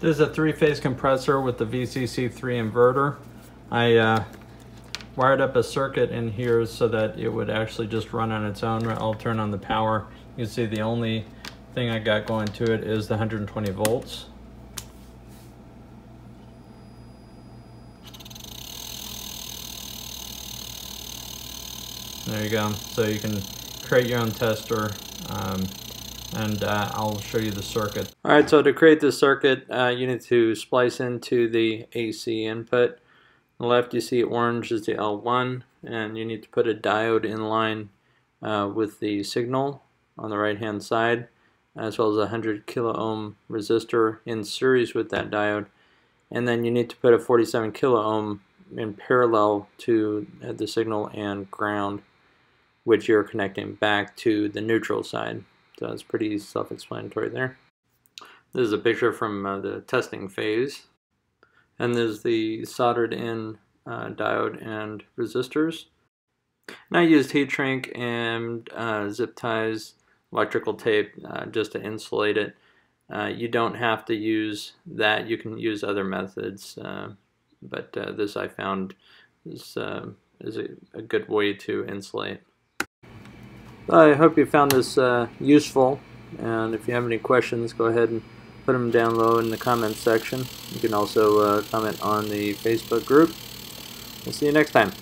This is a three-phase compressor with the VCC3 inverter. I uh, wired up a circuit in here so that it would actually just run on its own. I'll turn on the power. You can see the only thing I got going to it is the 120 volts. There you go. So you can create your own tester. Um, and uh, I'll show you the circuit. Alright, so to create this circuit, uh, you need to splice into the AC input. On the left you see orange is the L1, and you need to put a diode in line uh, with the signal on the right hand side, as well as a 100 kilo ohm resistor in series with that diode. And then you need to put a 47 kilo ohm in parallel to the signal and ground, which you're connecting back to the neutral side. So it's pretty self-explanatory there. This is a picture from uh, the testing phase. And there's the soldered in uh, diode and resistors. And I used heat shrink and uh, zip ties, electrical tape uh, just to insulate it. Uh, you don't have to use that. You can use other methods. Uh, but this I found is, is a, a good way to insulate. I hope you found this uh, useful and if you have any questions go ahead and put them down low in the comments section. You can also uh, comment on the Facebook group. We'll see you next time.